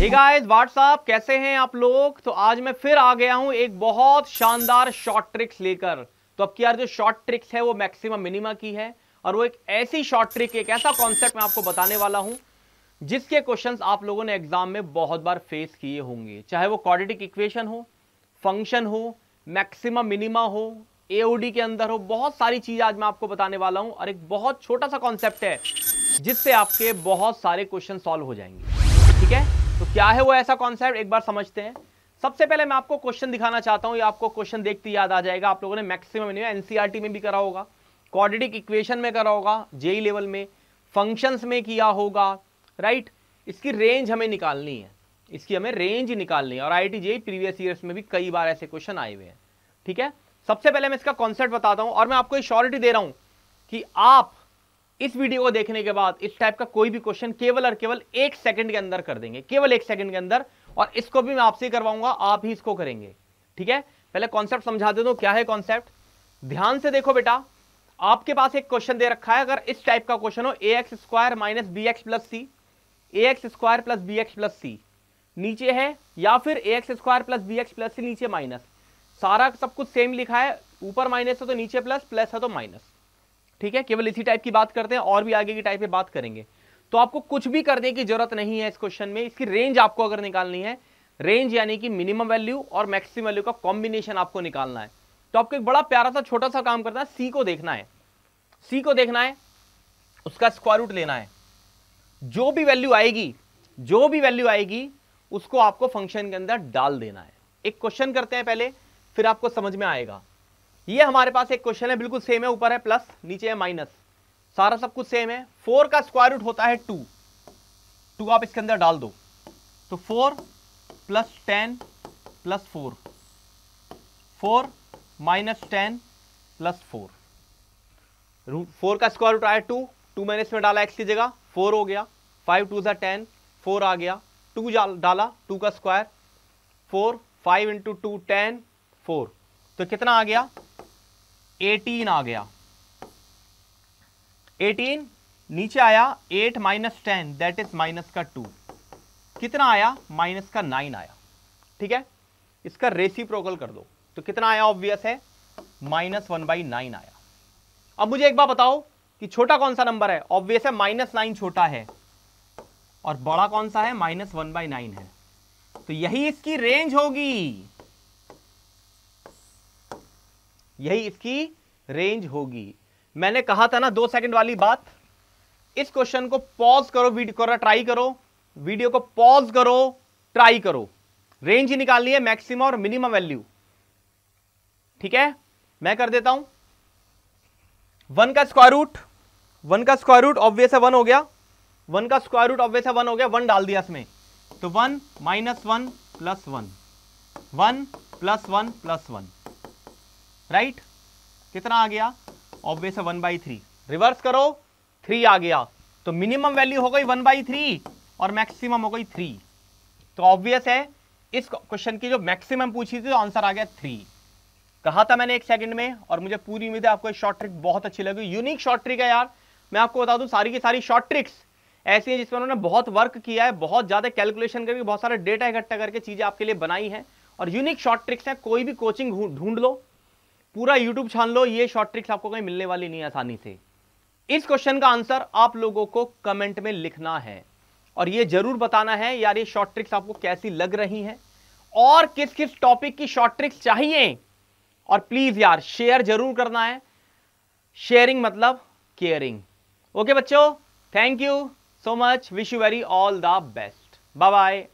Guys what's up कैसे हैं आप लोग? तो आज मैं फिर आ गया हूँ एक बहुत शानदार शॉर्ट ट्रिक्स लेकर। तो अब की यार जो शॉर्ट ट्रिक्स है वो मैक्सिमम मिनिमा की है और वो एक ऐसी शॉर्ट ट्रिक एक ऐसा कॉन्सेप्ट मैं आपको बताने वाला हूँ, जिसके क्वेश्चंस आप लोगों ने एग्ज़ाम में बहुत बार फेस किए होंगे। चाहे वो क्वाड्रेटिक इक्वेशन हो फ़ंक्शन हो मैक्सिमम मिनिमा हो एओडी के अंदर हो, बहुत सारी चीज़ आज मैं आपको बताने वाला हूँ और एक बहुत छोटा सा कॉन्सेप्ट है, जिससे आपके बहुत सारे क्वेश्चन सॉल्व हो जाएँगे। ठीक है? तो क्या है वो ऐसा कॉन्सेप्ट एक बार समझते हैं। सबसे पहले मैं आपको क्वेश्चन दिखाना चाहता हूँ। ये आपको क्वेश्चन देखते याद आ जाएगा। आप लोगों ने मैक्सिमम एनसीआरटी में भी करा होगा। क्वाड्रेटिक इक्वेशन में करा होगा जेई लेवल में। फ़ंक्शंस में किया होगा राइट इसकी रेंज हमें निकालनी है। इसकी हमें रेंज निकालनी है। और आई जेई प्रीवियस ईयर्स में भी कई बार ऐसे क्वेश्चन आए हुए हैं। ठीक है? सबसे पहले मैं इसका कॉन्सेप्ट बताता हूँ। और मैं आपको श्योरिटी दे रहा हूँ कि आप इस वीडियो को देखने के बाद इस टाइप का कोई भी क्वेश्चन केवल और केवल एक सेकंड के अंदर कर देंगे। केवल एक सेकंड के अंदर। और इसको भी मैं आपसे करवाऊँगा, आप ही इसको करेंगे। ठीक है? पहले कॉन्सेप्ट समझा दे दो क्या है कॉन्सेप्ट ध्यान से देखो बेटा, आपके पास एक क्वेश्चन दे रखा है, अगर इस टाइप का क्वेश्चन हो a x square minus b x plus c a x square plus b x plus c नीचे है, या फिर a x square plus b x plus c नीचे माइनस सारा सब कुछ सेम लिखा है, ऊपर माइनस है तो नीचे प्लस प्लस है तो माइनस ठीक है, केवल इसी टाइप की बात करते हैं, और भी आगे की टाइप की बात करेंगे। तो आपको कुछ भी करने की ज़रूरत नहीं है इस क्वेश्चन में। इसकी रेंज आपको अगर निकालनी है रेंज यानी कि मिनिमम वैल्यू और मैक्सिमम वैल्यू का कॉम्बिनेशन आपको निकालना है। तो आपको एक बड़ा प्यारा सा, छोटा सा काम करना है सी को देखना है। सी को देखना है, उसका स्क्वायर रूट लेना है। जो भी वैल्यू आएगी, जो भी वैल्यू आएगी, उसको आपको फ़ंक्शन के अंदर डाल देना है। एक क्वेश्चन करते हैं पहले, फिर आपको समझ में आएगा। ये हमारे पास एक क्वेश्चन है, बिल्कुल सेम है, ऊपर है प्लस नीचे है माइनस सारा सब कुछ सेम है. फोर का स्क्वायर रूट होता है टू टू आप इसके अंदर डाल दो. तो four plus ten plus four four minus ten plus four root four का स्क्वायर रूट आया टू टू मैंने इसमें डाला एक्स की जगह. फोर हो गया. फाइव टू ज़ा टेन फोर आ गया. टू डाला. टू का square four five into two ten four तो कितना आ गया? 18 आ गया। 18 नीचे आया 8 minus ten, that is minus का 2 कितना आया? माइनस का 9 आया। ठीक है? इसका रेसिप्रोकल कर दो। तो कितना आया? ऑब्वियस है। माइनस वन बाई नाइन आया। अब मुझे एक बार बताओ कि छोटा कौन सा नंबर है? ऑब्वियस है, माइनस नाइन छोटा है। और बड़ा कौन सा है? माइनस वन बाई नाइन है। तो यही इसकी रेंज होगी। यही इसकी रेंज होगी। मैंने कहा था ना, दो सेकंड वाली बात। इस क्वेश्चन को पॉज करो वीडियो करो ट्राई करो। वीडियो को पॉज करो ट्राई करो। रेंज ही निकालनी है मैक्सिमम और मिनिमम वैल्यू ठीक है? मैं कर देता हूँ। वन का स्क्वायर रूट वन का स्क्वायर रूट ऑब्वियस है वन हो गया। वन का स्क्वायर रूट ऑब्वियस है वन हो गया। वन डाल दिया इसमें। तो one minus one plus one one plus one plus one right? कितना आ गया? ऑब्वियस है वन बाई थ्री रिवर्स करो थ्री आ गया. तो मिनिमम वैल्यू हो गई वन बाई थ्री और मैक्सिमम हो गई थ्री तो ऑब्वियस है, इस क्वेश्चन की जो मैक्सिमम पूछी थी तो आंसर आ गया थ्री कहा था मैंने एक सेकंड में, और मुझे पूरी उम्मीद है आपको शॉर्ट ट्रिक बहुत अच्छी लगी. यूनिक शॉर्ट ट्रिक है यार. मैं आपको बता दूँ, सारी की सारी शॉर्ट ट्रिक्स ऐसी है जिसमें उन्होंने बहुत वर्क किया है, बहुत ज़्यादा कैलकुलेशन करके, बहुत सारे डेटा इकट्ठा करके चीज़ें आपके लिए बनाई है. और यूनिक शॉर्ट ट्रिक्स है, कोई भी कोचिंग ढूंढ लो. पूरा यूट्यूब छान लो, ये शॉर्ट ट्रिक्स आपको कहीं मिलने वाली नहीं, आसानी से। इस क्वेश्चन का आंसर आप लोगों को कमेंट में लिखना है। और ये ज़रूर बताना है यार, ये शॉर्ट ट्रिक्स आपको कैसी लग रही हैं? और किस किस टॉपिक की शॉर्ट ट्रिक्स चाहिए? और प्लीज़ यार शेयर ज़रूर करना है। शेयरिंग मतलब केयरिंग ओके बच्चों thank you so much wish you very all the best bye bye